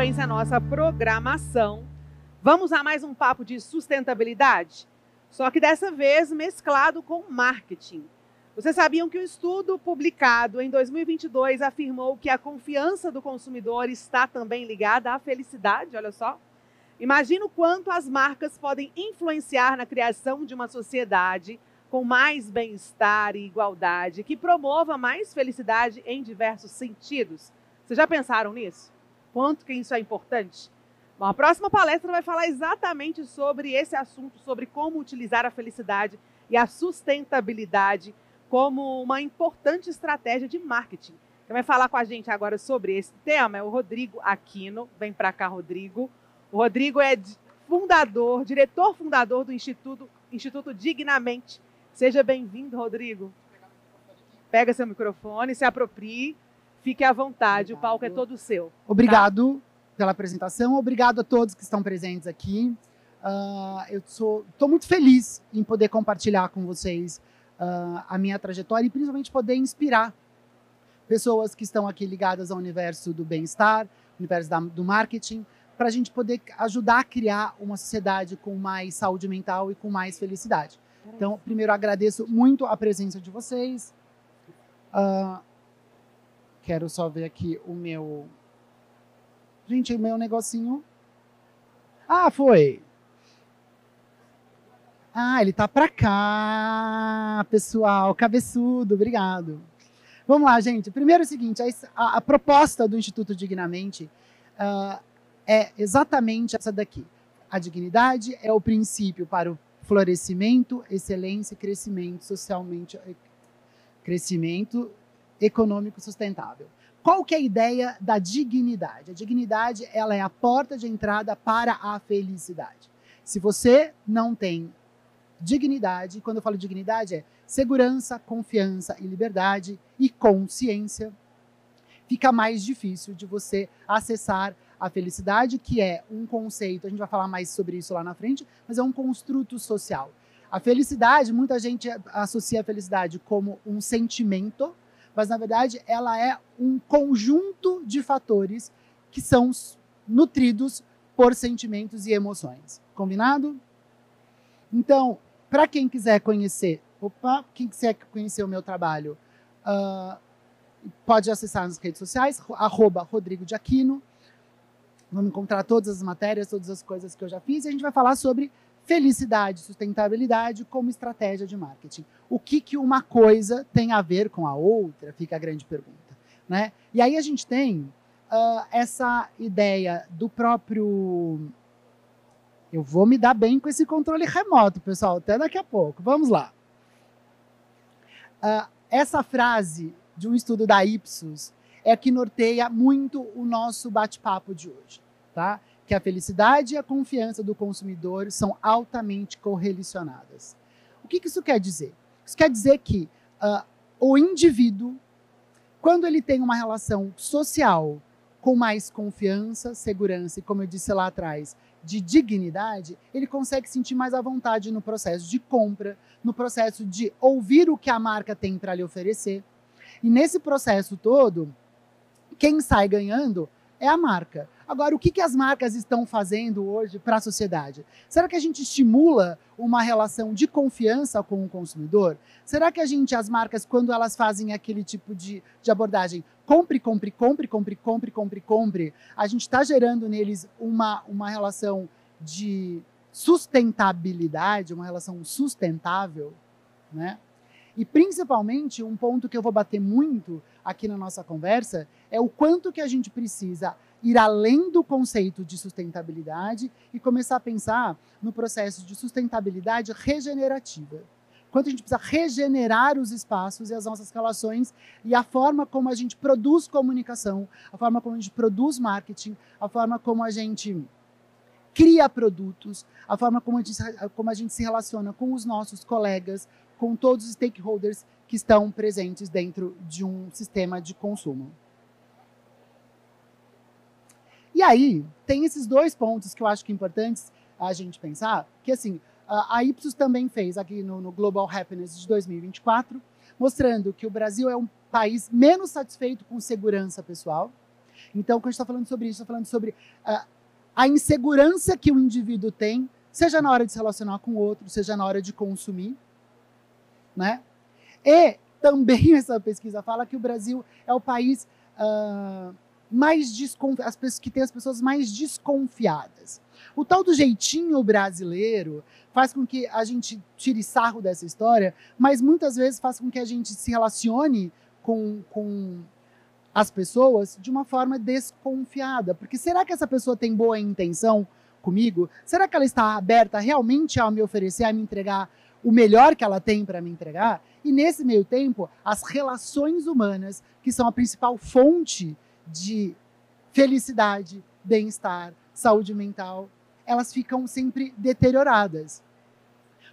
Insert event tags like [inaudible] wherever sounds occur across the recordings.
sequência à nossa programação, vamos a mais um papo de sustentabilidade? Só que dessa vez mesclado com marketing. Vocês sabiam que um estudo publicado em 2022 afirmou que a confiança do consumidor está também ligada à felicidade? Olha só. Imagina o quanto as marcas podem influenciar na criação de uma sociedade com mais bem-estar e igualdade, que promova mais felicidade em diversos sentidos. Vocês já pensaram nisso? Quanto que isso é importante? Bom, a próxima palestra vai falar exatamente sobre esse assunto, sobre como utilizar a felicidade e a sustentabilidade como uma importante estratégia de marketing. Quem vai falar com a gente agora sobre esse tema é o Rodrigo Aquino. Vem para cá, Rodrigo. O Rodrigo é fundador, diretor fundador do Instituto, Instituto Dignamente. Seja bem-vindo, Rodrigo. Pega seu microfone, se aproprie, fique à vontade, Obrigado. o palco é todo seu. Obrigado tá? pela apresentação, obrigado a todos que estão presentes aqui. Uh, eu estou muito feliz em poder compartilhar com vocês uh, a minha trajetória e principalmente poder inspirar pessoas que estão aqui ligadas ao universo do bem-estar, universo da, do marketing, para a gente poder ajudar a criar uma sociedade com mais saúde mental e com mais felicidade. Então, primeiro agradeço muito a presença de vocês. Uh, quero só ver aqui o meu. Gente, o meu negocinho. Ah, foi. Ah, ele tá para cá, pessoal, cabeçudo, obrigado. Vamos lá, gente. Primeiro é o seguinte: a, a proposta do Instituto Dignamente uh, é exatamente essa daqui. A dignidade é o princípio para o florescimento, excelência e crescimento socialmente, crescimento econômico sustentável. Qual que é a ideia da dignidade? A dignidade ela é a porta de entrada para a felicidade. Se você não tem dignidade. Quando eu falo dignidade, é segurança, confiança e liberdade e consciência. Fica mais difícil de você acessar a felicidade, que é um conceito, a gente vai falar mais sobre isso lá na frente, mas é um construto social. A felicidade, muita gente associa a felicidade como um sentimento, mas na verdade ela é um conjunto de fatores que são nutridos por sentimentos e emoções. Combinado? Então, para quem quiser conhecer, opa, quem quiser conhecer o meu trabalho, uh, pode acessar nas redes sociais, arroba Rodrigo de Aquino. Vamos encontrar todas as matérias, todas as coisas que eu já fiz, e a gente vai falar sobre felicidade, sustentabilidade como estratégia de marketing. O que, que uma coisa tem a ver com a outra? Fica a grande pergunta. Né? E aí a gente tem uh, essa ideia do próprio eu vou me dar bem com esse controle remoto, pessoal, até daqui a pouco. Vamos lá. Uh, essa frase de um estudo da Ipsos é que norteia muito o nosso bate-papo de hoje, tá? Que a felicidade e a confiança do consumidor são altamente correlacionadas. O que, que isso quer dizer? Isso quer dizer que uh, o indivíduo, quando ele tem uma relação social com mais confiança, segurança e, como eu disse lá atrás, de dignidade, ele consegue sentir mais à vontade no processo de compra, no processo de ouvir o que a marca tem para lhe oferecer. E nesse processo todo, quem sai ganhando é a marca. Agora, o que, que as marcas estão fazendo hoje para a sociedade? Será que a gente estimula uma relação de confiança com o consumidor? Será que a gente, as marcas, quando elas fazem aquele tipo de, de abordagem, compre, compre, compre, compre, compre, compre, compre, a gente está gerando neles uma, uma relação de sustentabilidade, uma relação sustentável, né? E principalmente um ponto que eu vou bater muito aqui na nossa conversa é o quanto que a gente precisa ir além do conceito de sustentabilidade e começar a pensar no processo de sustentabilidade regenerativa. Quanto a gente precisa regenerar os espaços e as nossas relações e a forma como a gente produz comunicação, a forma como a gente produz marketing, a forma como a gente cria produtos, a forma como a gente, como a gente se relaciona com os nossos colegas, com todos os stakeholders que estão presentes dentro de um sistema de consumo. E aí, tem esses dois pontos que eu acho que é importantes a gente pensar, que assim, a Ipsos também fez aqui no, no Global Happiness de 2024, mostrando que o Brasil é um país menos satisfeito com segurança pessoal, Então, quando a gente está falando sobre isso, está falando sobre uh, a insegurança que o indivíduo tem, seja na hora de se relacionar com o outro, seja na hora de consumir, né? E também [laughs] essa pesquisa fala que o Brasil é o país uh, mais desconfiado, que tem as pessoas mais desconfiadas. O tal do jeitinho brasileiro faz com que a gente tire sarro dessa história, mas muitas vezes faz com que a gente se relacione com, com as pessoas de uma forma desconfiada. Porque será que essa pessoa tem boa intenção comigo? Será que ela está aberta realmente a me oferecer, a me entregar o melhor que ela tem para me entregar? E nesse meio tempo, as relações humanas, que são a principal fonte de felicidade, bem-estar, saúde mental, elas ficam sempre deterioradas.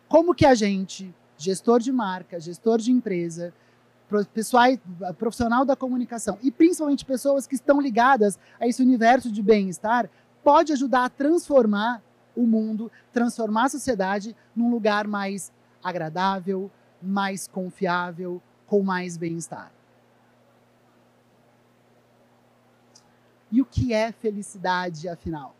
Como que a gente, gestor de marca, gestor de empresa, pessoal, profissional da comunicação e principalmente pessoas que estão ligadas a esse universo de bem-estar, pode ajudar a transformar o mundo, transformar a sociedade num lugar mais agradável, mais confiável, com mais bem-estar. E o que é felicidade, afinal?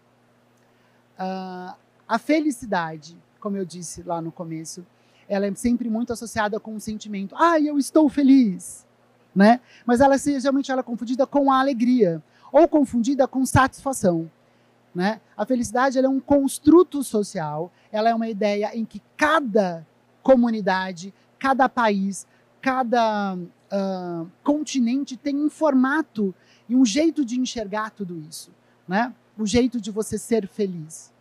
Uh, a felicidade, como eu disse lá no começo, ela é sempre muito associada com o sentimento, ah, eu estou feliz, né? Mas ela geralmente ela é confundida com a alegria ou confundida com satisfação, né? A felicidade é um construto social, ela é uma ideia em que cada comunidade, cada país, cada uh, continente tem um formato e um jeito de enxergar tudo isso, né? O jeito de você ser feliz.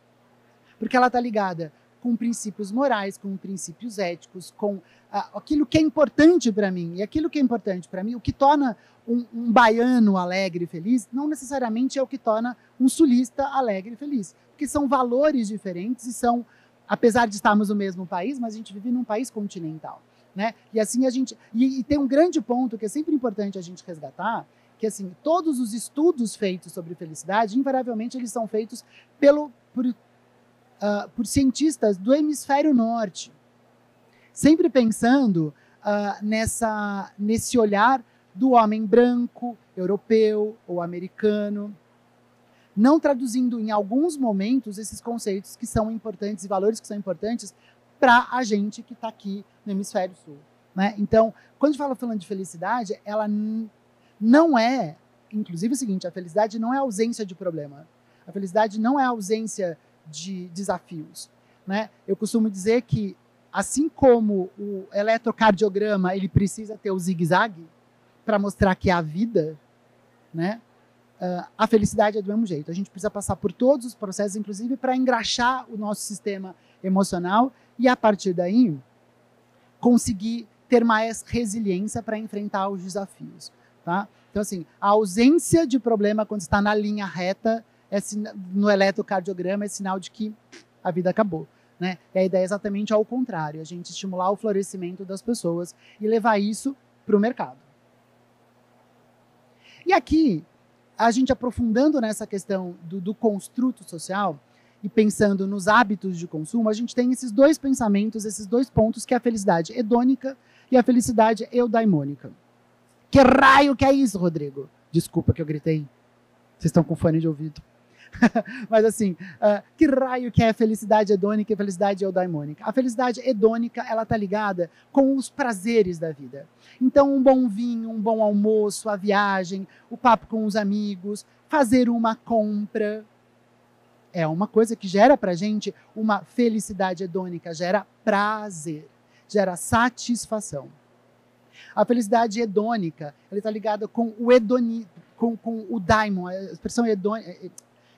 Porque ela está ligada com princípios morais, com princípios éticos, com ah, aquilo que é importante para mim. E aquilo que é importante para mim, o que torna um, um, baiano alegre e feliz, não necessariamente é o que torna um sulista alegre e feliz. Porque são valores diferentes e são, apesar de estarmos no mesmo país, mas a gente vive num país continental. Né? E assim a gente. E, e tem um grande ponto que é sempre importante a gente resgatar, que assim, todos os estudos feitos sobre felicidade, invariavelmente eles são feitos pelo, por, uh, por cientistas do hemisfério norte, sempre pensando uh, nessa, nesse olhar do homem branco, europeu ou americano, não traduzindo em alguns momentos esses conceitos que são importantes e valores que são importantes para a gente que está aqui no hemisfério sul. Né? Então, quando a gente fala falando de felicidade, ela não é, inclusive é o seguinte, a felicidade não é ausência de problema. A felicidade não é ausência de desafios, né? Eu costumo dizer que assim como o eletrocardiograma ele precisa ter o zigue-zague para mostrar que é a vida, né? Uh, a felicidade é do mesmo jeito. A gente precisa passar por todos os processos, inclusive para engraxar o nosso sistema emocional e a partir daí conseguir ter mais resiliência para enfrentar os desafios. Tá? Então, assim, a ausência de problema quando está na linha reta é, no eletrocardiograma é sinal de que a vida acabou. Né? E a ideia é exatamente ao contrário, a gente estimular o florescimento das pessoas e levar isso para o mercado. E aqui, a gente aprofundando nessa questão do, do construto social e pensando nos hábitos de consumo, a gente tem esses dois pensamentos, esses dois pontos, que é a felicidade hedônica e a felicidade eudaimônica. Que raio que é isso, Rodrigo? Desculpa que eu gritei. Vocês estão com fone de ouvido. [laughs] Mas assim, uh, que raio que é felicidade hedônica e felicidade eudaimônica? A felicidade hedônica, ela está ligada com os prazeres da vida. Então, um bom vinho, um bom almoço, a viagem, o papo com os amigos, fazer uma compra, é uma coisa que gera para gente uma felicidade hedônica, gera prazer, gera satisfação. A felicidade hedônica, ela está ligada com o hedoni, com, com o daimon. A expressão hedon, é, é,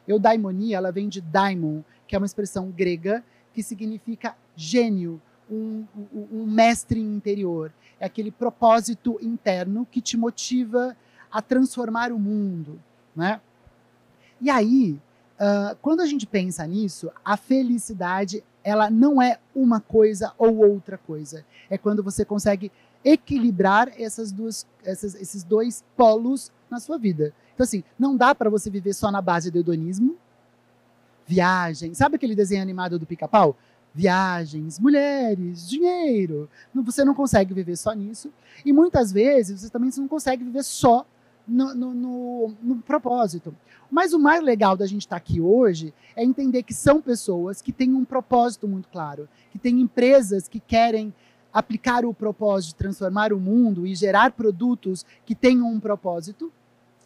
eudaimonia, ela vem de daimon, que é uma expressão grega que significa gênio, um, um, um mestre interior. É aquele propósito interno que te motiva a transformar o mundo, né? E aí, uh, quando a gente pensa nisso, a felicidade ela não é uma coisa ou outra coisa. É quando você consegue equilibrar essas duas, essas, esses dois polos na sua vida. Então, assim, não dá para você viver só na base do hedonismo. Viagem. Sabe aquele desenho animado do pica-pau? Viagens, mulheres, dinheiro. Você não consegue viver só nisso. E muitas vezes você também não consegue viver só no, no, no, no propósito. Mas o mais legal da gente estar tá aqui hoje é entender que são pessoas que têm um propósito muito claro, que têm empresas que querem aplicar o propósito de transformar o mundo e gerar produtos que tenham um propósito,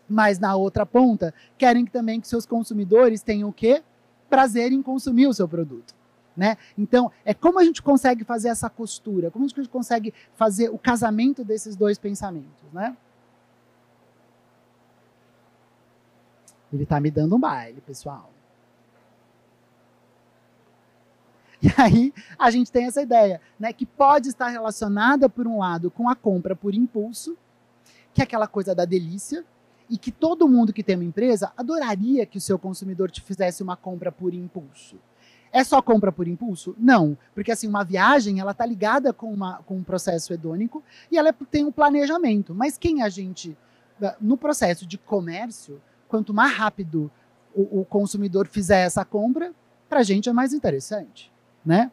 mas na outra ponta querem também que seus consumidores tenham o quê? Prazer em consumir o seu produto. Né? Então, é como a gente consegue fazer essa costura, como a gente consegue fazer o casamento desses dois pensamentos. Né? Ele está me dando um baile, pessoal. E aí a gente tem essa ideia, né, que pode estar relacionada por um lado com a compra por impulso, que é aquela coisa da delícia, e que todo mundo que tem uma empresa adoraria que o seu consumidor te fizesse uma compra por impulso. É só compra por impulso? Não, porque assim uma viagem ela está ligada com, uma, com um processo hedônico e ela tem um planejamento. Mas quem a gente no processo de comércio, quanto mais rápido o, o consumidor fizer essa compra, para a gente é mais interessante né?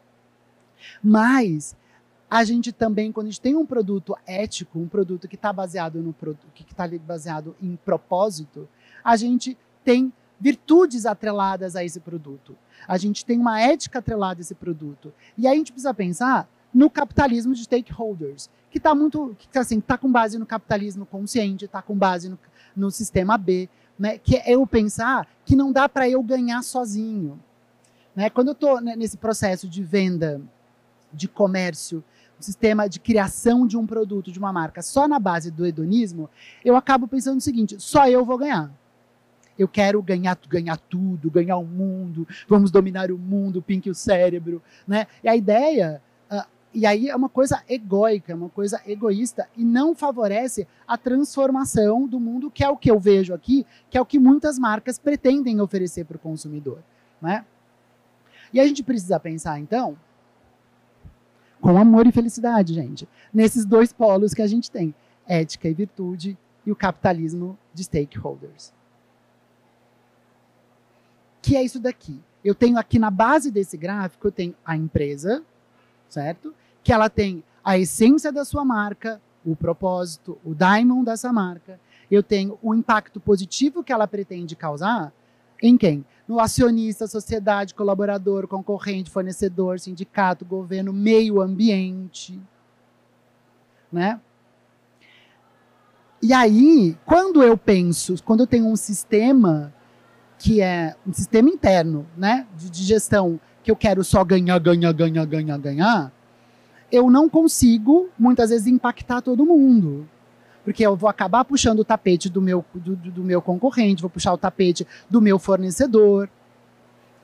Mas a gente também, quando a gente tem um produto ético, um produto que está baseado no que está baseado em propósito, a gente tem virtudes atreladas a esse produto. A gente tem uma ética atrelada a esse produto. E aí a gente precisa pensar no capitalismo de stakeholders, que está muito, que assim, tá com base no capitalismo consciente, está com base no, no sistema B, né? Que é eu pensar que não dá para eu ganhar sozinho. Né? Quando eu estou nesse processo de venda, de comércio, um sistema de criação de um produto, de uma marca, só na base do hedonismo, eu acabo pensando o seguinte: só eu vou ganhar. Eu quero ganhar, ganhar tudo, ganhar o mundo, vamos dominar o mundo, pink o cérebro. Né? E a ideia Uh, e aí é uma coisa egóica, uma coisa egoísta e não favorece a transformação do mundo, que é o que eu vejo aqui, que é o que muitas marcas pretendem oferecer para o consumidor. Né? E a gente precisa pensar, então, com amor e felicidade, gente, nesses dois polos que a gente tem: ética e virtude e o capitalismo de stakeholders. Que é isso daqui. Eu tenho aqui na base desse gráfico, eu tenho a empresa, certo? Que ela tem a essência da sua marca, o propósito, o diamond dessa marca. Eu tenho o impacto positivo que ela pretende causar em quem? No acionista, sociedade, colaborador, concorrente, fornecedor, sindicato, governo, meio ambiente, né? E aí, quando eu penso, quando eu tenho um sistema que é um sistema interno, né, de, de gestão, que eu quero só ganhar, ganhar, ganhar, ganhar, ganhar, eu não consigo muitas vezes impactar todo mundo porque eu vou acabar puxando o tapete do meu, do, do meu concorrente, vou puxar o tapete do meu fornecedor,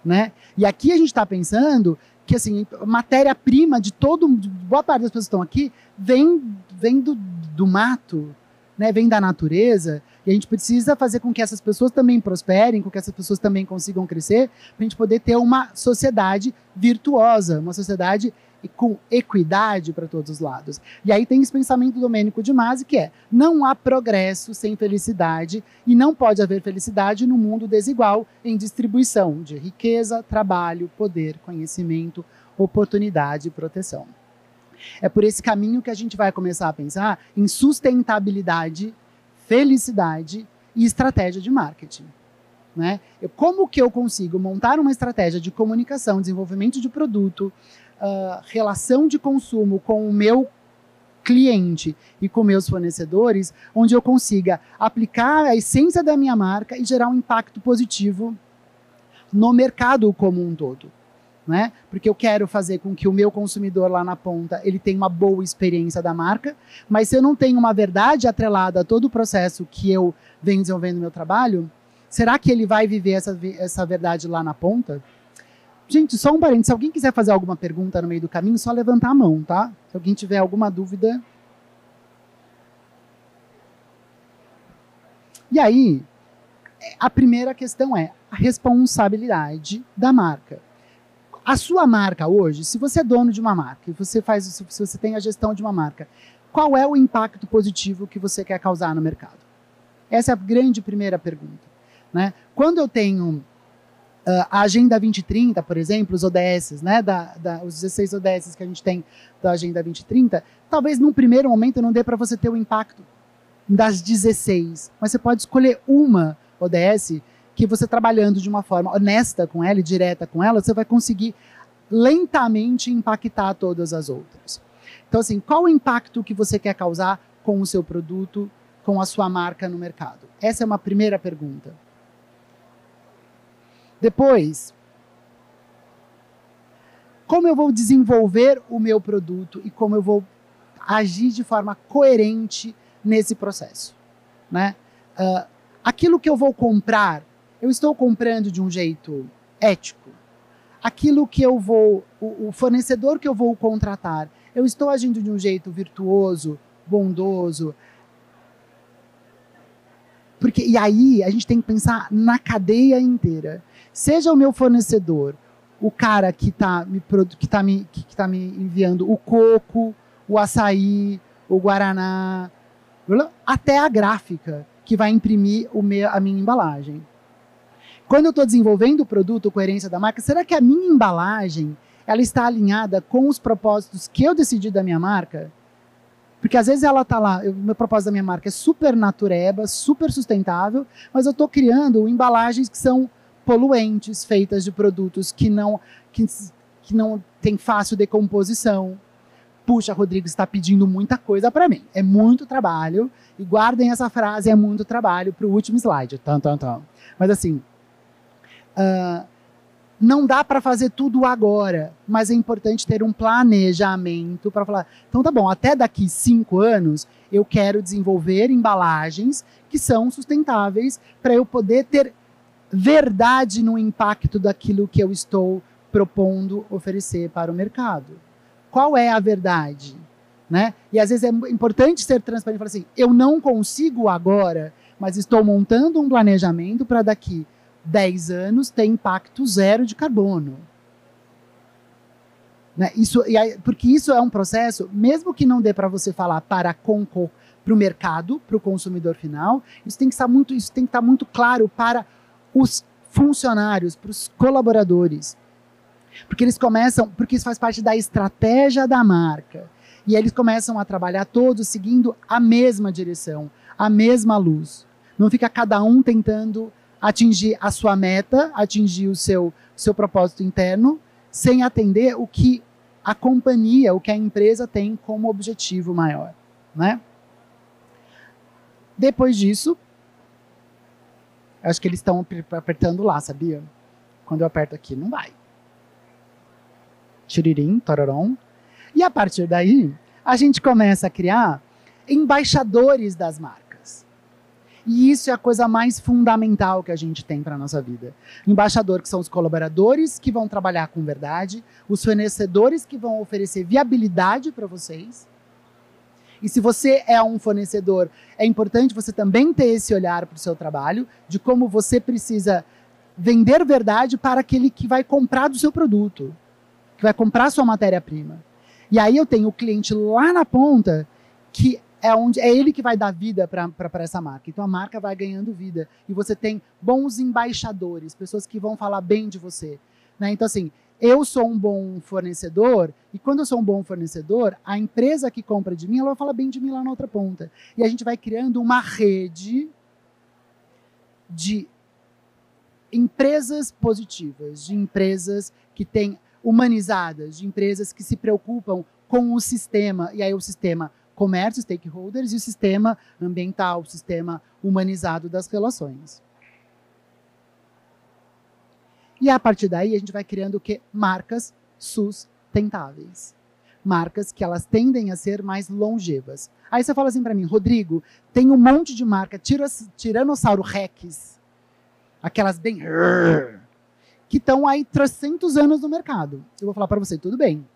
né? E aqui a gente está pensando que assim matéria-prima de todo boa parte das pessoas que estão aqui vem vem do, do mato, né? Vem da natureza e a gente precisa fazer com que essas pessoas também prosperem, com que essas pessoas também consigam crescer, para a gente poder ter uma sociedade virtuosa, uma sociedade com equidade para todos os lados. E aí tem esse pensamento domênico de Masi que é: não há progresso sem felicidade e não pode haver felicidade no mundo desigual em distribuição de riqueza, trabalho, poder, conhecimento, oportunidade e proteção. É por esse caminho que a gente vai começar a pensar em sustentabilidade, felicidade e estratégia de marketing. Né? Como que eu consigo montar uma estratégia de comunicação, desenvolvimento de produto, uh, relação de consumo com o meu cliente e com meus fornecedores, onde eu consiga aplicar a essência da minha marca e gerar um impacto positivo no mercado como um todo. Né? Porque eu quero fazer com que o meu consumidor lá na ponta ele tenha uma boa experiência da marca, mas se eu não tenho uma verdade atrelada a todo o processo que eu venho desenvolvendo no meu trabalho, será que ele vai viver essa, essa verdade lá na ponta? Gente, só um parênteses. Se alguém quiser fazer alguma pergunta no meio do caminho, só levantar a mão, tá? Se alguém tiver alguma dúvida. E aí, a primeira questão é a responsabilidade da marca. A sua marca hoje, se você é dono de uma marca, você faz, se você tem a gestão de uma marca, qual é o impacto positivo que você quer causar no mercado? Essa é a grande primeira pergunta. Né? Quando eu tenho Uh, a Agenda 2030, por exemplo, os ODS, né, da, da, os 16 ODS que a gente tem da Agenda 2030, talvez num primeiro momento não dê para você ter o impacto das 16, mas você pode escolher uma ODS que você trabalhando de uma forma honesta com ela e direta com ela, você vai conseguir lentamente impactar todas as outras. Então, assim, qual o impacto que você quer causar com o seu produto, com a sua marca no mercado? Essa é uma primeira pergunta. Depois, como eu vou desenvolver o meu produto e como eu vou agir de forma coerente nesse processo, né? Uh, aquilo que eu vou comprar, eu estou comprando de um jeito ético. Aquilo que eu vou, o, o fornecedor que eu vou contratar, eu estou agindo de um jeito virtuoso, bondoso. Porque e aí a gente tem que pensar na cadeia inteira. Seja o meu fornecedor, o cara que está me, que tá me, que tá me enviando o coco, o açaí, o guaraná, até a gráfica que vai imprimir meu, a minha embalagem. Quando eu estou desenvolvendo o produto, coerência da marca, será que a minha embalagem ela está alinhada com os propósitos que eu decidi da minha marca? Porque às vezes ela está lá, o meu propósito da minha marca é super natureba, super sustentável, mas eu estou criando embalagens que são poluentes, feitas de produtos que não, que, que não tem fácil decomposição. Puxa, Rodrigo está pedindo muita coisa para mim. É muito trabalho. E guardem essa frase, é muito trabalho, para o último slide. Tam, tam, tam. Mas assim, uh, não dá para fazer tudo agora, mas é importante ter um planejamento para falar. Então tá bom, até daqui cinco anos eu quero desenvolver embalagens que são sustentáveis para eu poder ter verdade no impacto daquilo que eu estou propondo oferecer para o mercado. Qual é a verdade? Né? E às vezes é importante ser transparente e falar assim: eu não consigo agora, mas estou montando um planejamento para daqui 10 anos ter impacto zero de carbono. Né? Isso, aí, porque isso é um processo, mesmo que não dê para você falar para para o mercado, para o consumidor final, isso tem que estar muito, isso tem que estar muito claro para os funcionários, para os colaboradores. Porque eles começam, porque isso faz parte da estratégia da marca. E eles começam a trabalhar todos seguindo a mesma direção, a mesma luz. Não fica cada um tentando atingir a sua meta, atingir o seu, seu propósito interno, sem atender o que a companhia, o que a empresa tem como objetivo maior. Né? Depois disso, Acho que eles estão apertando lá, sabia? Quando eu aperto aqui, não vai. Tiririm, tororom. E a partir daí, a gente começa a criar embaixadores das marcas. E isso é a coisa mais fundamental que a gente tem para a nossa vida. Embaixador, que são os colaboradores que vão trabalhar com verdade, os fornecedores que vão oferecer viabilidade para vocês, e se você é um fornecedor, é importante você também ter esse olhar para o seu trabalho, de como você precisa vender verdade para aquele que vai comprar do seu produto, que vai comprar sua matéria-prima. E aí eu tenho o cliente lá na ponta que é onde é ele que vai dar vida para essa marca. Então a marca vai ganhando vida e você tem bons embaixadores, pessoas que vão falar bem de você. Né? Então assim, eu sou um bom fornecedor, e quando eu sou um bom fornecedor, a empresa que compra de mim, ela vai falar bem de mim lá na outra ponta. E a gente vai criando uma rede de empresas positivas, de empresas que têm humanizadas, de empresas que se preocupam com o sistema, e aí o sistema comércio, stakeholders, e o sistema ambiental, o sistema humanizado das relações. E a partir daí a gente vai criando o que? Marcas sustentáveis. Marcas que elas tendem a ser mais longevas. Aí você fala assim para mim, Rodrigo, tem um monte de marca, Tiranossauro Rex, aquelas bem [laughs] que estão aí 300 anos no mercado. Eu vou falar para você, tudo bem.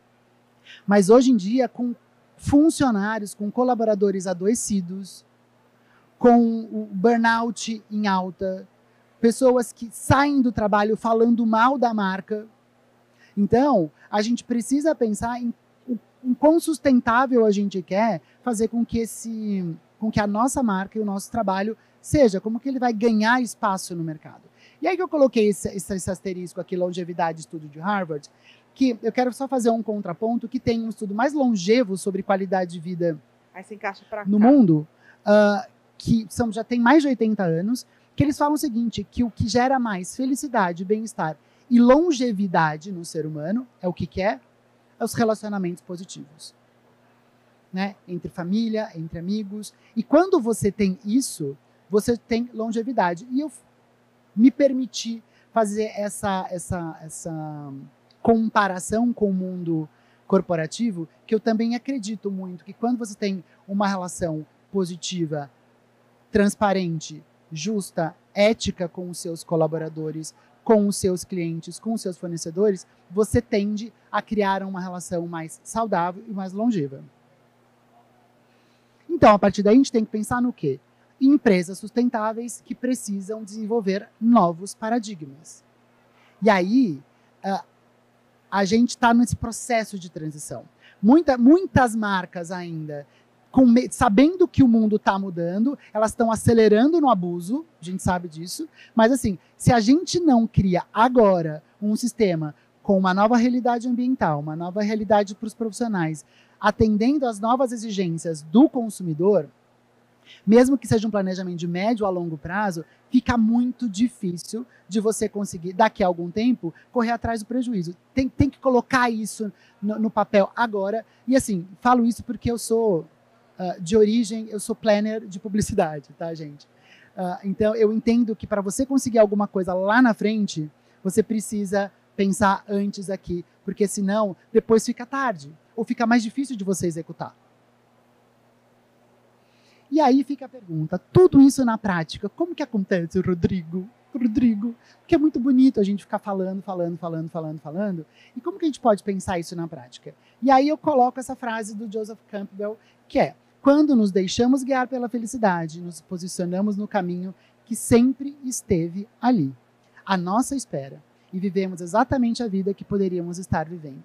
Mas hoje em dia, com funcionários, com colaboradores adoecidos, com o burnout em alta, pessoas que saem do trabalho falando mal da marca. Então, a gente precisa pensar em, em quão sustentável a gente quer fazer com que esse, com que a nossa marca e o nosso trabalho seja, como que ele vai ganhar espaço no mercado. E aí que eu coloquei esse, esse, esse asterisco aqui, longevidade, estudo de Harvard, que eu quero só fazer um contraponto que tem um estudo mais longevo sobre qualidade de vida no cá. mundo, uh, que são, já tem mais de 80 anos, que eles falam o seguinte, que o que gera mais felicidade, bem-estar e longevidade no ser humano é o que, que é? É os relacionamentos positivos. Né? Entre família, entre amigos. E quando você tem isso, você tem longevidade. E eu me permiti fazer essa, essa, essa comparação com o mundo corporativo, que eu também acredito muito que quando você tem uma relação positiva, transparente, justa, ética com os seus colaboradores, com os seus clientes, com os seus fornecedores, você tende a criar uma relação mais saudável e mais longeva. Então, a partir daí, a gente tem que pensar no quê? Em empresas sustentáveis que precisam desenvolver novos paradigmas. E aí, a gente está nesse processo de transição. Muita, muitas marcas ainda, sabendo que o mundo está mudando, elas estão acelerando no abuso, a gente sabe disso, mas assim, se a gente não cria agora um sistema com uma nova realidade ambiental, uma nova realidade para os profissionais, atendendo às novas exigências do consumidor, mesmo que seja um planejamento de médio a longo prazo, fica muito difícil de você conseguir, daqui a algum tempo, correr atrás do prejuízo. Tem, tem que colocar isso no, no papel agora. E assim, falo isso porque eu sou uh, de origem, eu sou planner de publicidade, tá, gente? Uh, então, eu entendo que para você conseguir alguma coisa lá na frente, você precisa pensar antes aqui, porque senão depois fica tarde ou fica mais difícil de você executar. E aí fica a pergunta: tudo isso na prática, como que acontece, Rodrigo? Rodrigo, porque é muito bonito a gente ficar falando, falando, falando, falando, falando. E como que a gente pode pensar isso na prática? E aí eu coloco essa frase do Joseph Campbell, que é: quando nos deixamos guiar pela felicidade, nos posicionamos no caminho que sempre esteve ali, à nossa espera, e vivemos exatamente a vida que poderíamos estar vivendo.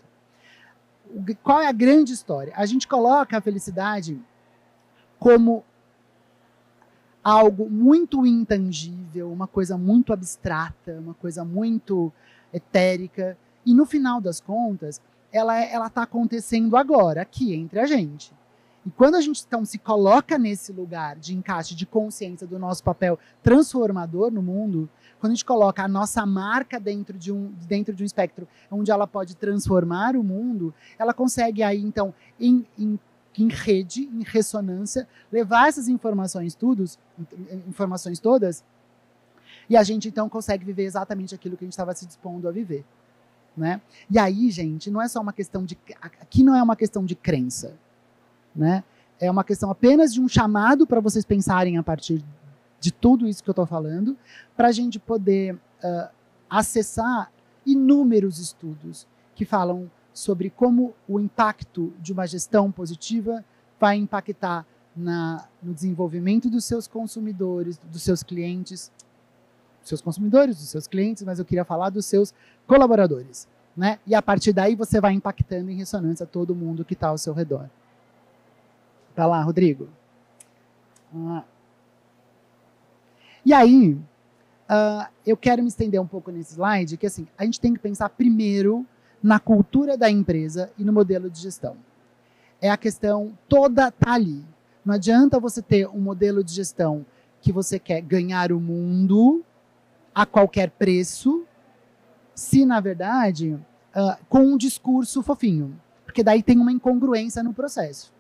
Qual é a grande história? A gente coloca a felicidade como algo muito intangível, uma coisa muito abstrata, uma coisa muito etérica. E no final das contas, ela é, está acontecendo agora, aqui entre a gente. E quando a gente então se coloca nesse lugar de encaixe de consciência do nosso papel transformador no mundo, quando a gente coloca a nossa marca dentro de um, dentro de um espectro onde ela pode transformar o mundo, ela consegue aí então em, em em rede, em ressonância, levar essas informações todos, informações todas, e a gente então consegue viver exatamente aquilo que a gente estava se dispondo a viver, né? E aí, gente, não é só uma questão de aqui não é uma questão de crença, né? É uma questão apenas de um chamado para vocês pensarem a partir de tudo isso que eu estou falando, para a gente poder uh, acessar inúmeros estudos que falam sobre como o impacto de uma gestão positiva vai impactar na, no desenvolvimento dos seus consumidores, dos seus clientes, dos seus consumidores, dos seus clientes, mas eu queria falar dos seus colaboradores. Né? E a partir daí você vai impactando em ressonância todo mundo que está ao seu redor. Tá lá, Rodrigo. Ah. E aí, uh, eu quero me estender um pouco nesse slide, que assim, a gente tem que pensar primeiro na cultura da empresa e no modelo de gestão. É a questão toda tá ali. Não adianta você ter um modelo de gestão que você quer ganhar o mundo a qualquer preço, se na verdade uh, com um discurso fofinho, porque daí tem uma incongruência no processo.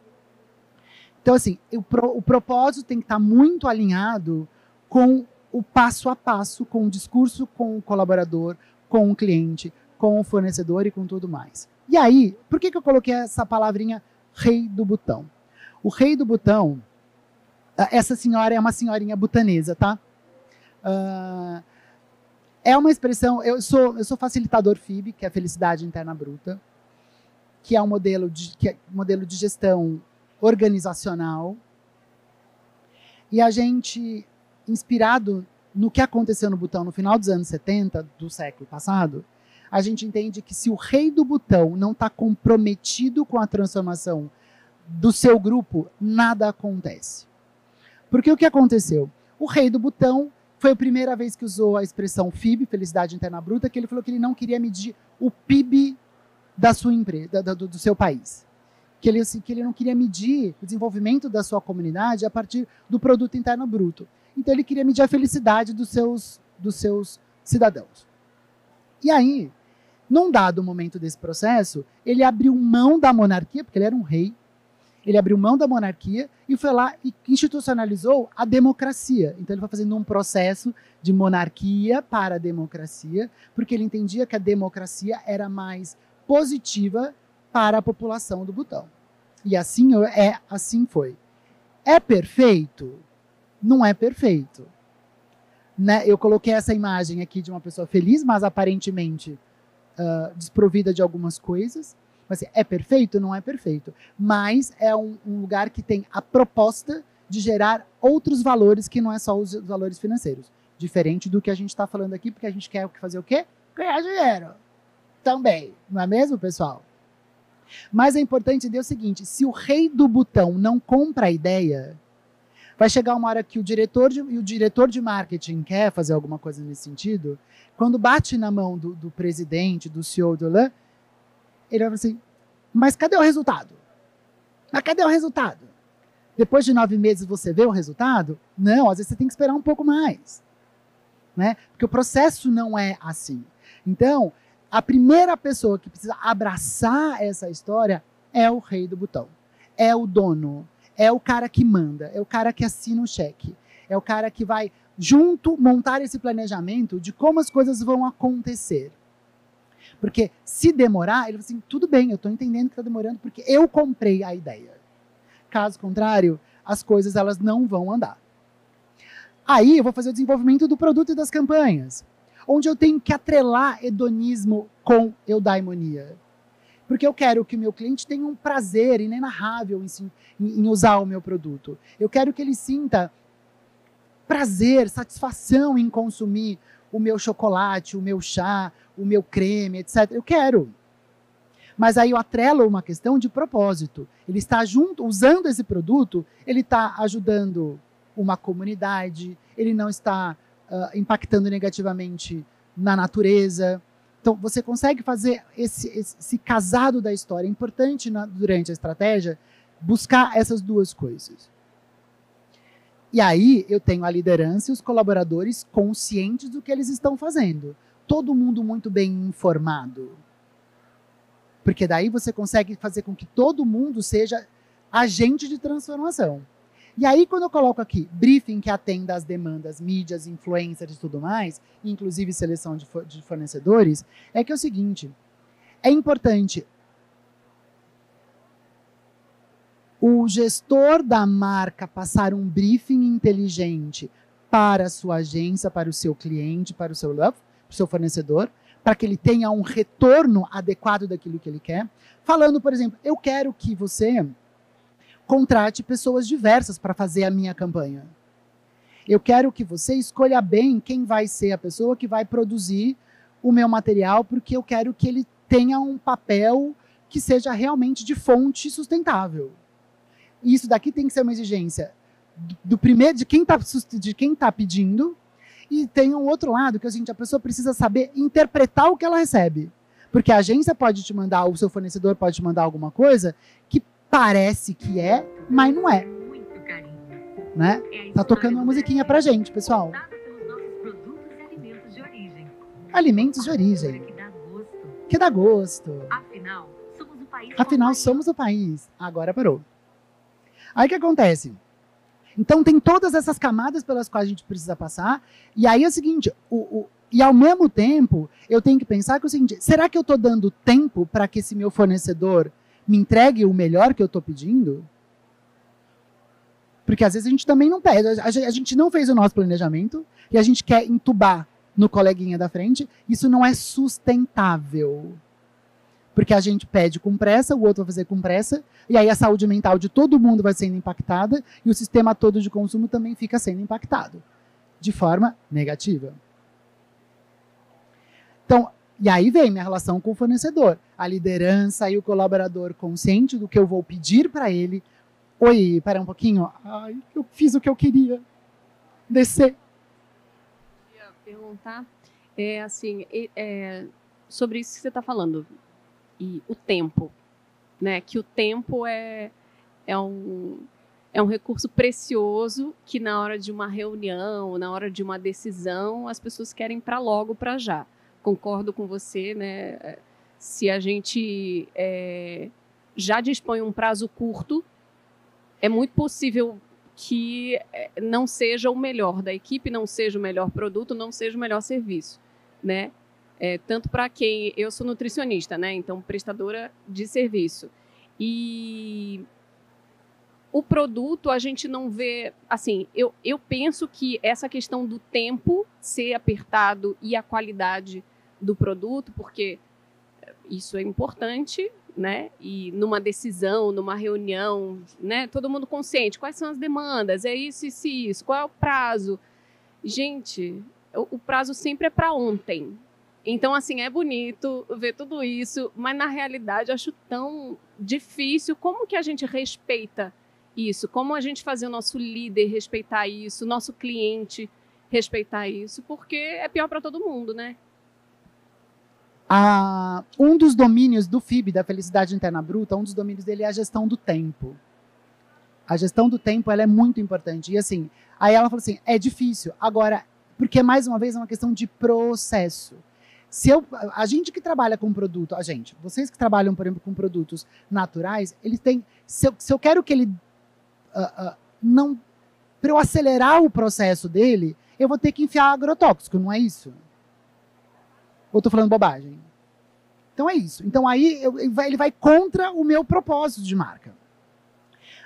Então assim, o, pro, o propósito tem que estar muito alinhado com o passo a passo, com o discurso com o colaborador, com o cliente, com o fornecedor e com tudo mais. E aí, por que, que eu coloquei essa palavrinha rei do botão? O rei do botão, ah, essa senhora é uma senhorinha butanesa, tá? Uh, é uma expressão, eu sou, eu sou facilitador FIB, que é Felicidade Interna Bruta, que é um modelo de, que é um modelo de gestão organizacional. E a gente, inspirado no que aconteceu no Butão no final dos anos 70 do século passado, a gente entende que se o rei do botão não está comprometido com a transformação do seu grupo, nada acontece. Porque o que aconteceu? O rei do botão foi a primeira vez que usou a expressão FIB, Felicidade Interna Bruta, que ele falou que ele não queria medir o PIB da sua empresa, do, do seu país. Que ele, assim, que ele não queria medir o desenvolvimento da sua comunidade a partir do produto interno bruto. Então ele queria medir a felicidade dos seus, dos seus cidadãos. E aí, num dado momento desse processo, ele abriu mão da monarquia, porque ele era um rei, ele abriu mão da monarquia e foi lá e institucionalizou a democracia. Então ele foi fazendo um processo de monarquia para a democracia, porque ele entendia que a democracia era mais positiva para a população do Butão. E assim é, assim foi. É perfeito? Não é perfeito. Né? Eu coloquei essa imagem aqui de uma pessoa feliz, mas aparentemente uh, desprovida de algumas coisas. Mas assim, é perfeito? Não é perfeito. Mas é um, um, lugar que tem a proposta de gerar outros valores que não é só os valores financeiros. Diferente do que a gente está falando aqui, porque a gente quer fazer o quê? Ganhar dinheiro. Também. Não é mesmo, pessoal? Mas é importante entender o seguinte: se o rei do botão não compra a ideia, vai chegar uma hora que o diretor de, o diretor de marketing quer fazer alguma coisa nesse sentido, quando bate na mão do, do presidente, do CEO do LAN, ele vai assim: mas cadê o resultado? Mas cadê o resultado? Depois de nove meses você vê o resultado? Não, às vezes você tem que esperar um pouco mais. Né? Porque o processo não é assim. Então, a primeira pessoa que precisa abraçar essa história é o rei do botão. É o dono. É o cara que manda. É o cara que assina o cheque. É o cara que vai, junto, montar esse planejamento de como as coisas vão acontecer. Porque se demorar, ele vai assim, tudo bem, eu estou entendendo que está demorando porque eu comprei a ideia. Caso contrário, as coisas elas não vão andar. Aí eu vou fazer o desenvolvimento do produto e das campanhas, onde eu tenho que atrelar hedonismo com eudaimonia. Porque eu quero que o meu cliente tenha um prazer inenarrável em, em usar o meu produto. Eu quero que ele sinta prazer, satisfação em consumir o meu chocolate, o meu chá, o meu creme, etc. Eu quero. Mas aí eu atrelo uma questão de propósito. Ele está junto, usando esse produto, ele está ajudando uma comunidade, ele não está uh, impactando negativamente na natureza. Então, você consegue fazer esse, esse, casado da história. É importante na, durante a estratégia buscar essas duas coisas. E aí eu tenho a liderança e os colaboradores conscientes do que eles estão fazendo todo mundo muito bem informado. Porque daí você consegue fazer com que todo mundo seja agente de transformação. E aí, quando eu coloco aqui briefing que atenda às demandas, mídias, influencers e tudo mais, inclusive seleção de, fornecedores, é que é o seguinte: é importante o gestor da marca passar um briefing inteligente para a sua agência, para o seu cliente, para o seu love, para o seu fornecedor, para que ele tenha um retorno adequado daquilo que ele quer. Falando, por exemplo, eu quero que você contrate pessoas diversas para fazer a minha campanha. Eu quero que você escolha bem quem vai ser a pessoa que vai produzir o meu material, porque eu quero que ele tenha um papel que seja realmente de fonte sustentável. Isso daqui tem que ser uma exigência do, do primeiro de quem está de quem tá pedindo e tem um outro lado, que é o seguinte, a pessoa precisa saber interpretar o que ela recebe. Porque a agência pode te mandar, o seu fornecedor pode te mandar alguma coisa que parece que é, mas não é. Né? É tá tocando uma musiquinha pra gente, pessoal. Alimentos de origem. Que dá gosto. Afinal, somos o país. Afinal, somos o país. Agora parou. Aí o que acontece? Então tem todas essas camadas pelas quais a gente precisa passar. E aí é o seguinte, o, o, e ao mesmo tempo, eu tenho que pensar que é o seguinte: será que eu estou dando tempo para que esse meu fornecedor me entregue o melhor que eu estou pedindo? Porque às vezes a gente também não pede, a gente não fez o nosso planejamento e a gente quer entubar no coleguinha da frente. Isso não é sustentável. Porque a gente pede com pressa, o outro vai fazer com pressa, e aí a saúde mental de todo mundo vai sendo impactada e o sistema todo de consumo também fica sendo impactado de forma negativa. Então, e aí vem minha relação com o fornecedor, a liderança e o colaborador consciente do que eu vou pedir para ele. Oi, espera um pouquinho. Ai, eu fiz o que eu queria. Descer. Eu perguntar é assim, é, sobre isso que você está falando e o tempo. né? Que o tempo é, é um é um recurso precioso que na hora de uma reunião, na hora de uma decisão, as pessoas querem para logo, para já. Concordo com você, né? Se a gente é, já dispõe um prazo curto, é muito possível que é, não seja o melhor da equipe, não seja o melhor produto, não seja o melhor serviço, né? É, tanto para quem eu sou nutricionista, né? Então prestadora de serviço e o produto a gente não vê assim. Eu, eu penso que essa questão do tempo ser apertado e a qualidade do produto, porque isso é importante, né? E numa decisão, numa reunião, né? Todo mundo consciente. Quais são as demandas? É isso, isso, isso. Qual é o prazo? Gente, o, prazo sempre é para ontem. Então, assim, é bonito ver tudo isso, mas na realidade acho tão difícil. Como que a gente respeita isso? Como a gente fazer o nosso líder respeitar isso, nosso cliente respeitar isso? Porque é pior para todo mundo, né? Ah, um dos domínios do FIB, da felicidade interna bruta, um dos domínios dele é a gestão do tempo. A gestão do tempo ela é muito importante. E assim, aí ela falou assim: é difícil. Agora, porque mais uma vez é uma questão de processo. Se eu, a gente que trabalha com produto, a gente, vocês que trabalham, por exemplo, com produtos naturais, eles têm. Se eu, se eu quero que ele uh, uh, não. Para eu acelerar o processo dele, eu vou ter que enfiar agrotóxico, não é isso? Ou estou falando bobagem? Então é isso. Então aí eu, ele vai contra o meu propósito de marca.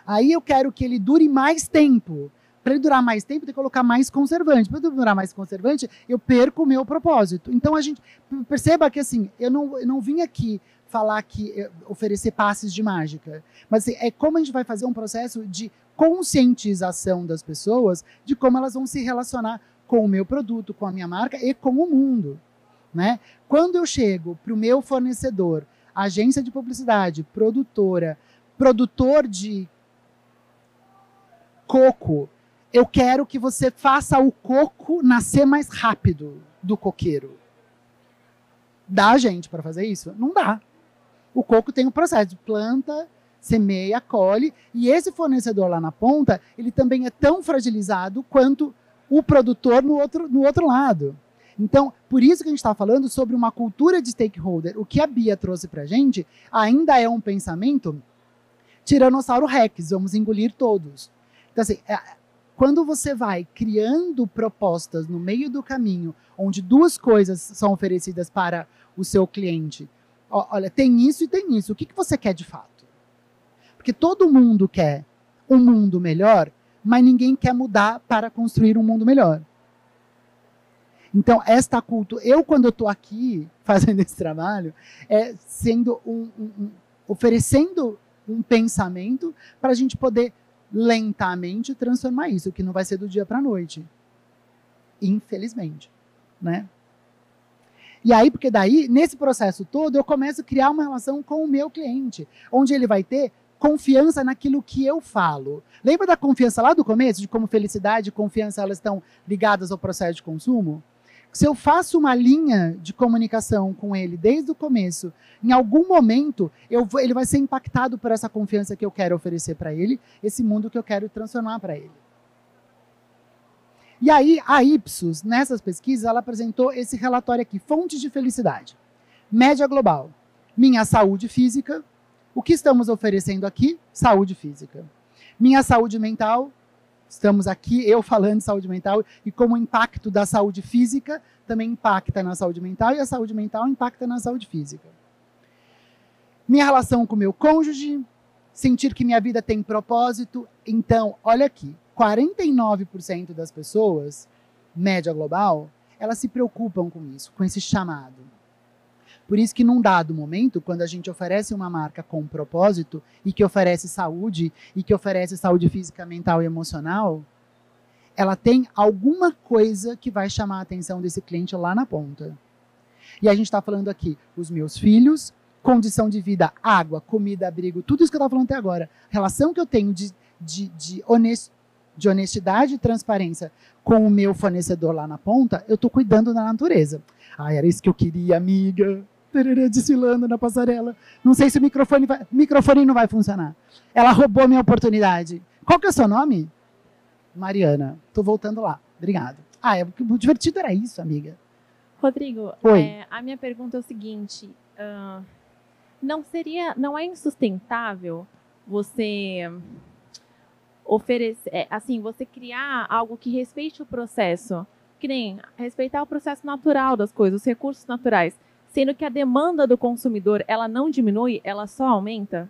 Aí eu quero que ele dure mais tempo. Para ele durar mais tempo, tem que colocar mais conservante. Para ele durar mais conservante, eu perco o meu propósito. Então a gente perceba que assim, eu não, eu não vim aqui falar que eh, oferecer passes de mágica, mas assim, é como a gente vai fazer um processo de conscientização das pessoas de como elas vão se relacionar com o meu produto, com a minha marca e com o mundo. Né? Quando eu chego para o meu fornecedor, agência de publicidade, produtora, produtor de coco, eu quero que você faça o coco nascer mais rápido do coqueiro. Dá gente para fazer isso? Não dá. O coco tem um processo de planta, semeia, colhe, e esse fornecedor lá na ponta, ele também é tão fragilizado quanto o produtor no outro, no outro lado. Então, por isso que a gente está falando sobre uma cultura de stakeholder. O que a Bia trouxe para a gente ainda é um pensamento tiranossauro rex, vamos engolir todos. Então, assim, é, quando você vai criando propostas no meio do caminho, onde duas coisas são oferecidas para o seu cliente, olha, tem isso e tem isso, o que, que você quer de fato? Porque todo mundo quer um mundo melhor, mas ninguém quer mudar para construir um mundo melhor. Então, esta cultura, eu quando eu estou aqui [laughs] fazendo esse trabalho, é sendo um, um, um oferecendo um pensamento para a gente poder lentamente transformar isso, que não vai ser do dia para a noite, infelizmente, né? E aí, porque daí, nesse processo todo, eu começo a criar uma relação com o meu cliente, onde ele vai ter confiança naquilo que eu falo. Lembra da confiança lá do começo, de como felicidade e confiança elas estão ligadas ao processo de consumo? Se eu faço uma linha de comunicação com ele desde o começo, em algum momento vou, ele vai ser impactado por essa confiança que eu quero oferecer para ele, esse mundo que eu quero transformar para ele. E aí, a Ipsos, nessas pesquisas, ela apresentou esse relatório aqui: fontes de felicidade. Média global. Minha saúde física. O que estamos oferecendo aqui? Saúde física. Minha saúde mental, Estamos aqui, eu falando de saúde mental e como o impacto da saúde física também impacta na saúde mental e a saúde mental impacta na saúde física. Minha relação com meu cônjuge, sentir que minha vida tem propósito. Então, olha aqui, 49% das pessoas, média global, elas se preocupam com isso, com esse chamado. Por isso que num dado momento, quando a gente oferece uma marca com propósito e que oferece saúde e que oferece saúde física, mental e emocional, ela tem alguma coisa que vai chamar a atenção desse cliente lá na ponta. E a gente está falando aqui, os meus filhos, condição de vida, água, comida, abrigo, tudo isso que eu estava falando até agora. Relação que eu tenho de, de, de, honest, de honestidade e transparência com o meu fornecedor lá na ponta, eu estou cuidando da natureza. Ah, era isso que eu queria, amiga. Desfilando na passarela. Não sei se o microfone, vai, microfone não vai funcionar. Ela roubou minha oportunidade. Qual que é o seu nome? Mariana. Tô voltando lá. Obrigado. Ah, é, o divertido era isso, amiga. Rodrigo, é, a minha pergunta é o seguinte: uh, não seria, não é insustentável você oferecer, é, assim, você criar algo que respeite o processo, que nem respeitar o processo natural das coisas, os recursos naturais, sendo que a demanda do consumidor ela não diminui, ela só aumenta?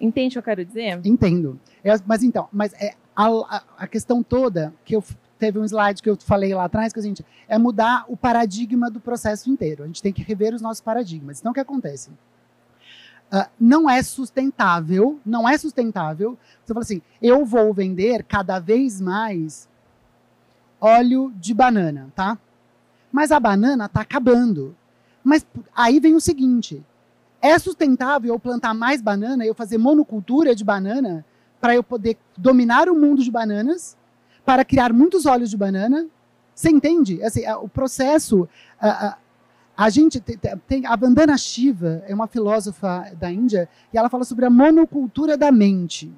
Entende o que eu quero dizer? Entendo. É, mas então, mas é, a, a, questão toda que eu teve um slide que eu falei lá atrás que a gente é mudar o paradigma do processo inteiro. A gente tem que rever os nossos paradigmas. Então o que acontece? Uh, não é sustentável, não é sustentável. Você fala assim, eu vou vender cada vez mais óleo de banana, tá? Mas a banana está acabando. Mas aí vem o seguinte: é sustentável eu plantar mais banana, eu fazer monocultura de banana para eu poder dominar o mundo de bananas, para criar muitos óleos de banana. Você entende? Assim, o processo. A, a, a gente tem, tem, a Vandana Shiva é uma filósofa da Índia e ela fala sobre a monocultura da mente.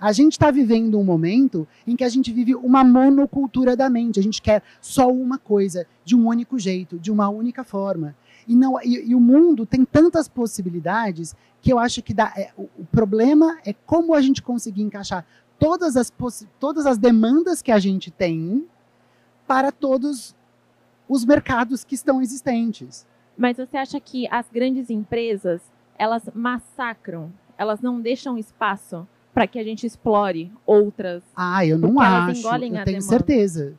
A gente está vivendo um momento em que a gente vive uma monocultura da mente. A gente quer só uma coisa, de um único jeito, de uma única forma. E, não, e, e o mundo tem tantas possibilidades que eu acho que dá, é, o, o, problema é como a gente conseguir encaixar todas as, todas as demandas que a gente tem para todos os mercados que estão existentes. Mas você acha que as grandes empresas elas massacram, elas não deixam espaço para que a gente explore outras? Ah, eu não acho. Eu tenho demanda. certeza.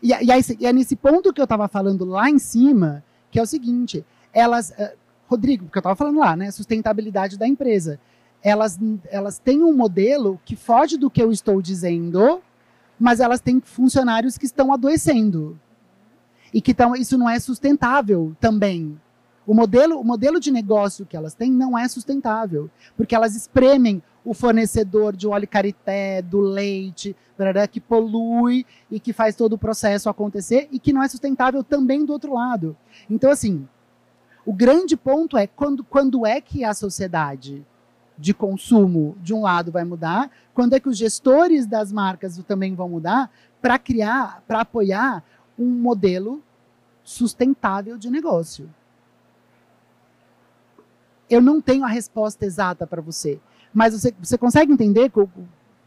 E, e, aí, e é nesse ponto que eu estava falando lá em cima, que é o seguinte, elas, uh, Rodrigo, porque eu estava falando lá, né, sustentabilidade da empresa, elas, elas têm um modelo que foge do que eu estou dizendo, mas elas têm funcionários que estão adoecendo. E que tão, isso não é sustentável também. O modelo, o modelo de negócio que elas têm não é sustentável, porque elas espremem o fornecedor de óleo carité, do leite, que polui e que faz todo o processo acontecer e que não é sustentável também do outro lado. Então, assim, o grande ponto é quando, quando é que a sociedade de consumo de um lado vai mudar, quando é que os gestores das marcas também vão mudar para criar, para apoiar um modelo sustentável de negócio eu não tenho a resposta exata para você. Mas você, você consegue entender?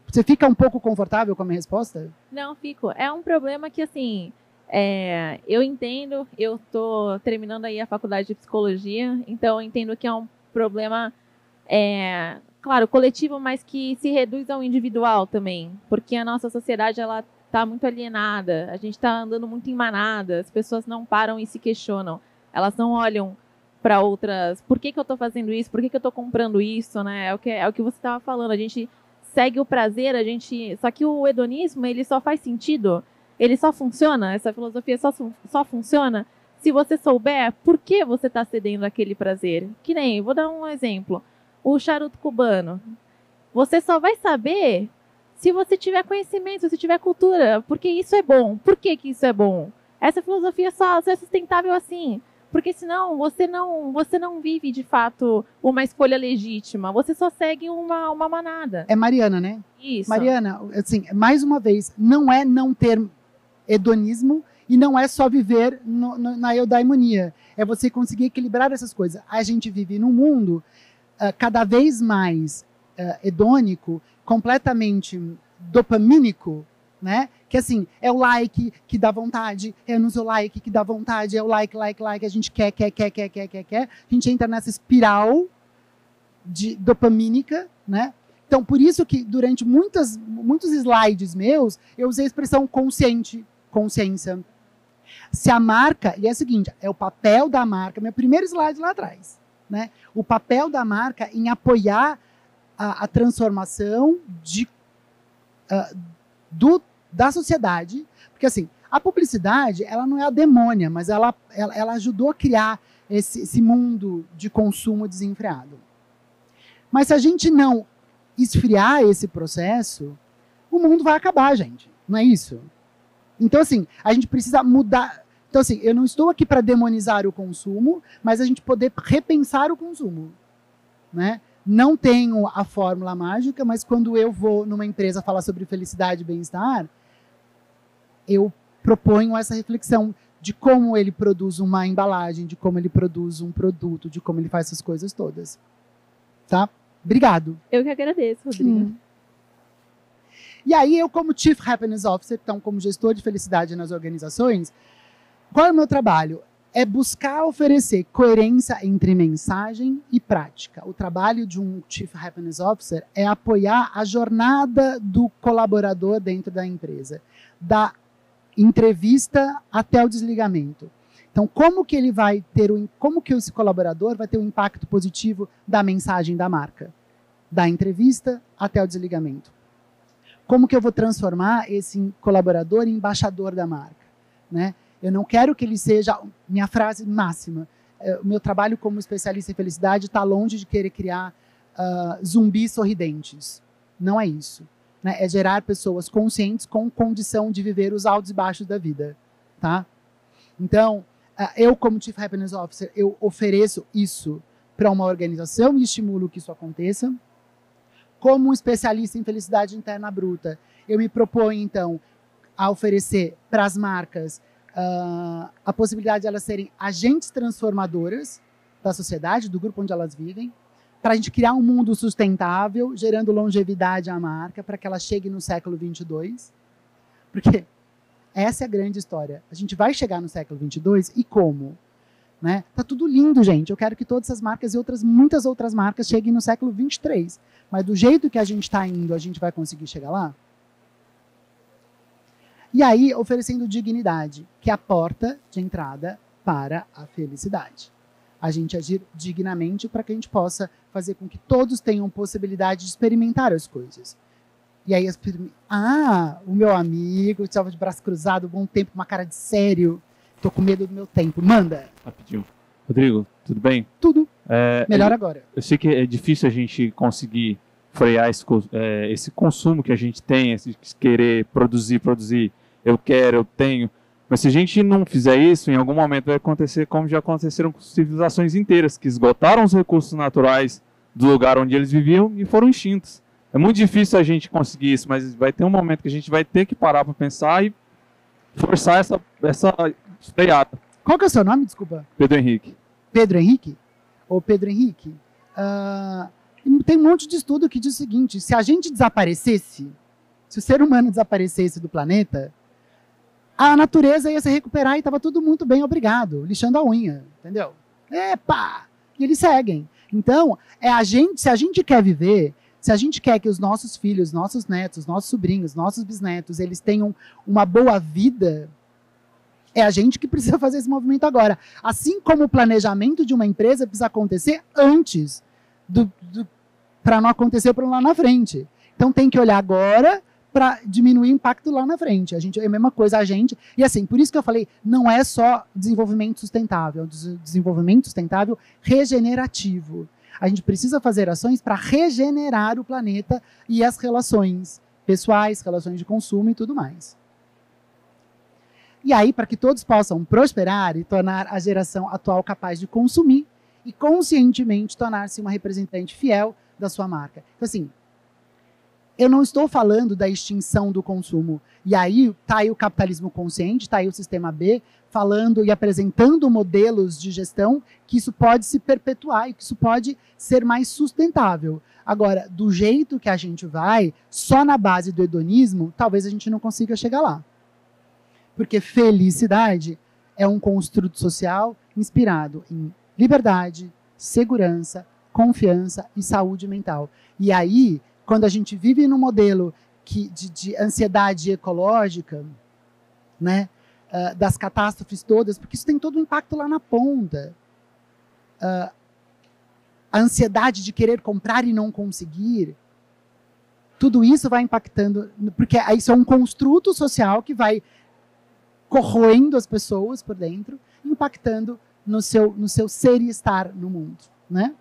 Você fica um pouco confortável com a minha resposta? Não, fico. É um problema que, assim, é, eu entendo, eu estou terminando aí a faculdade de psicologia, então eu entendo que é um problema, é, claro, coletivo, mas que se reduz ao individual também, porque a nossa sociedade ela está muito alienada, a gente está andando muito em manada, as pessoas não param e se questionam, elas não olham para outras. Por que, que eu estou fazendo isso? Por que, que eu estou comprando isso? Né? É o que, é o que você estava falando. A gente segue o prazer, a gente. Só que o hedonismo ele só faz sentido, ele só funciona, essa filosofia só, só funciona se você souber por que você está cedendo aquele prazer. Que nem, vou dar um exemplo. O charuto cubano. Você só vai saber se você tiver conhecimento, se tiver cultura, porque isso é bom. Por que, que isso é bom? Essa filosofia só, só é sustentável assim. Porque senão você não, você não vive de fato uma escolha legítima. Você só segue uma, uma manada. É Mariana, né? Isso. Mariana, assim, mais uma vez, não é não ter hedonismo e não é só viver no, no, na eudaimonia. É você conseguir equilibrar essas coisas. A gente vive num mundo uh, cada vez mais uh, hedônico, completamente dopamínico, né? Que assim, é o like que dá vontade, é no seu like que dá vontade, é o like, like, like, a gente quer, quer, quer, quer, quer, quer, quer. A gente entra nessa espiral de dopamínica, né? Então, por isso que durante muitas, muitos slides meus, eu usei a expressão consciente, consciência. Se a marca, e é o seguinte, é o papel da marca, meu primeiro slide lá atrás, né? O papel da marca em apoiar a, a transformação de, uh, do da sociedade, porque assim, a publicidade, ela não é a demônia, mas ela, ela, ela ajudou a criar esse, esse mundo de consumo desenfreado. Mas se a gente não esfriar esse processo, o mundo vai acabar, gente. Não é isso? Então, assim, a gente precisa mudar. Então, assim, eu não estou aqui para demonizar o consumo, mas a gente poder repensar o consumo. Né? Não tenho a fórmula mágica, mas quando eu vou numa empresa falar sobre felicidade e bem-estar, eu proponho essa reflexão de como ele produz uma embalagem, de como ele produz um produto, de como ele faz essas coisas todas. Tá? Obrigado. Eu que agradeço, Rodrigo. Hum. E aí, eu, como Chief Happiness Officer, então, como gestor de felicidade nas organizações, qual é o meu trabalho? É buscar oferecer coerência entre mensagem e prática. O trabalho de um Chief Happiness Officer é apoiar a jornada do colaborador dentro da empresa, da entrevista até o desligamento. Então, como que ele vai ter o, como que esse colaborador vai ter um impacto positivo da mensagem da marca, da entrevista até o desligamento? Como que eu vou transformar esse colaborador em embaixador da marca? Né? Eu não quero que ele seja minha frase máxima. É, o meu trabalho como especialista em felicidade está longe de querer criar uh, zumbis sorridentes. Não é isso. Né? É gerar pessoas conscientes com condição de viver os altos e baixos da vida. Tá? Então, uh, eu como Chief Happiness Officer, eu ofereço isso para uma organização e estimulo que isso aconteça como um especialista em felicidade interna bruta, eu me proponho, então, a oferecer para as marcas uh, a possibilidade de elas serem agentes transformadoras da sociedade, do grupo onde elas vivem, para a gente criar um mundo sustentável, gerando longevidade à marca, para que ela chegue no século 22. Porque essa é a grande história. A gente vai chegar no século 22 e como? Né? Tá tudo lindo, gente. Eu quero que todas essas marcas e outras, muitas outras marcas cheguem no século 23. Mas do jeito que a gente está indo, a gente vai conseguir chegar lá? E aí, oferecendo dignidade, que é a porta de entrada para a felicidade. A gente agir dignamente para que a gente possa fazer com que todos tenham possibilidade de experimentar as coisas. E aí, ah, o meu amigo estava de braço cruzado, bom tempo, uma cara de sério. Tô com medo do meu tempo. Manda. Rapidinho. Rodrigo, tudo bem? Tudo. É, Melhor agora. Eu sei que é difícil a gente conseguir frear esse, é, esse consumo que a gente tem, esse querer produzir, produzir, eu quero, eu tenho. Mas se a gente não fizer isso, em algum momento vai acontecer como já aconteceram com civilizações inteiras, que esgotaram os recursos naturais do lugar onde eles viviam e foram extintos. É muito difícil a gente conseguir isso, mas vai ter um momento que a gente vai ter que parar para pensar e forçar essa, essa freada. Qual que é o seu nome, desculpa? Pedro Henrique. Pedro Henrique? Ou Pedro Henrique? Uh, tem um monte de estudo que diz o seguinte: se a gente desaparecesse, se o ser humano desaparecesse do planeta, a natureza ia se recuperar e estava tudo muito bem, obrigado, lixando a unha, entendeu? Epa! E eles seguem. Então, é a gente, se a gente quer viver, se a gente quer que os nossos filhos, nossos netos, nossos sobrinhos, nossos bisnetos, eles tenham uma boa vida, é a gente que precisa fazer esse movimento agora. Assim como o planejamento de uma empresa precisa acontecer antes do, do para não acontecer por lá na frente. Então tem que olhar agora para diminuir o impacto lá na frente. A gente é a mesma coisa a gente. E assim, por isso que eu falei, não é só desenvolvimento sustentável, desenvolvimento sustentável regenerativo. A gente precisa fazer ações para regenerar o planeta e as relações pessoais, relações de consumo e tudo mais. E aí, para que todos possam prosperar e tornar a geração atual capaz de consumir e conscientemente tornar-se uma representante fiel da sua marca. Então, assim, eu não estou falando da extinção do consumo. E aí está aí o capitalismo consciente, está aí o sistema B falando e apresentando modelos de gestão que isso pode se perpetuar e que isso pode ser mais sustentável. Agora, do jeito que a gente vai, só na base do hedonismo, talvez a gente não consiga chegar lá. Porque felicidade é um construto social inspirado em liberdade, segurança, confiança e saúde mental. E aí, quando a gente vive num modelo que, de, de ansiedade ecológica, né, uh, das catástrofes todas, porque isso tem todo um impacto lá na ponta. Uh, a ansiedade de querer comprar e não conseguir, tudo isso vai impactando, porque isso é um construto social que vai corroendo as pessoas por dentro, impactando no seu, no seu ser e estar no mundo, né?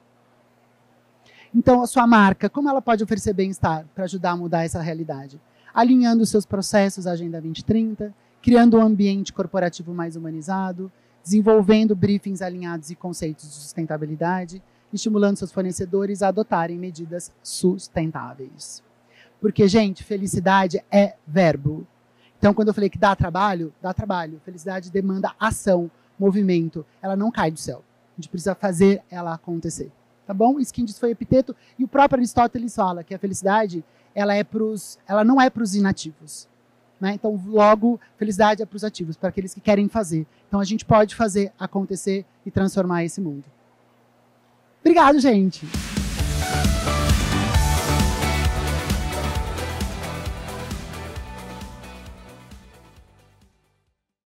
Então, a sua marca, como ela pode oferecer bem-estar para ajudar a mudar essa realidade? Alinhando seus processos à Agenda 2030, criando um ambiente corporativo mais humanizado, desenvolvendo briefings alinhados e conceitos de sustentabilidade, estimulando seus fornecedores a adotarem medidas sustentáveis. Porque, gente, felicidade é verbo. Então, quando eu falei que dá trabalho, dá trabalho. Felicidade demanda ação, movimento. Ela não cai do céu. A gente precisa fazer ela acontecer. Tá bom? Disse foi Epiteto. E o próprio Aristóteles fala que a felicidade ela, é pros, ela não é para os inativos. Né? Então, logo, felicidade é para os ativos, para aqueles que querem fazer. Então, a gente pode fazer acontecer e transformar esse mundo. Obrigado, gente!